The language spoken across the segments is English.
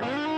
Bye.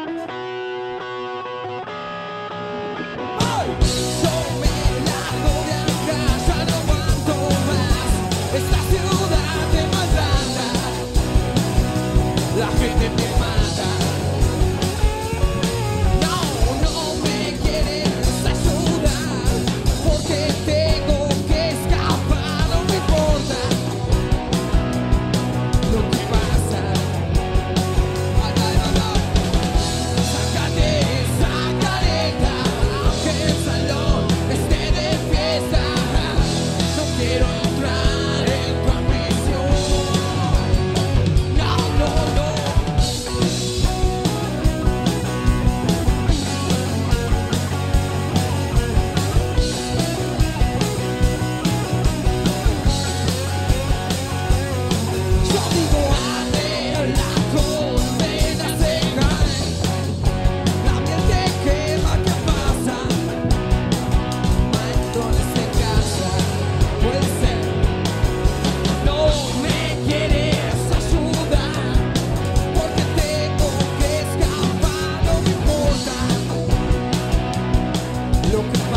look